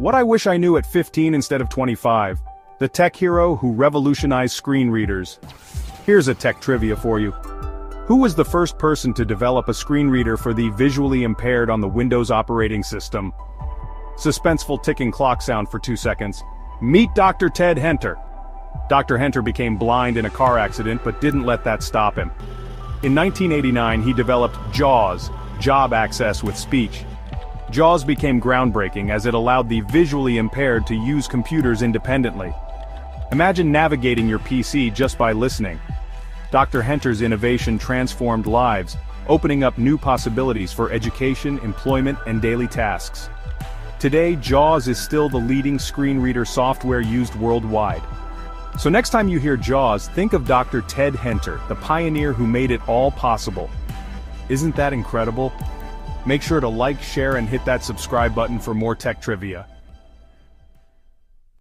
What I wish I knew at 15 instead of 25. The tech hero who revolutionized screen readers. Here's a tech trivia for you. Who was the first person to develop a screen reader for the visually impaired on the Windows operating system? Suspenseful ticking clock sound for two seconds. Meet Dr. Ted Henter. Dr. Henter became blind in a car accident but didn't let that stop him. In 1989 he developed JAWS, Job Access with Speech. JAWS became groundbreaking as it allowed the visually impaired to use computers independently. Imagine navigating your PC just by listening. Dr. Henter's innovation transformed lives, opening up new possibilities for education, employment, and daily tasks. Today, JAWS is still the leading screen reader software used worldwide. So next time you hear JAWS, think of Dr. Ted Henter, the pioneer who made it all possible. Isn't that incredible? Make sure to like, share, and hit that subscribe button for more tech trivia.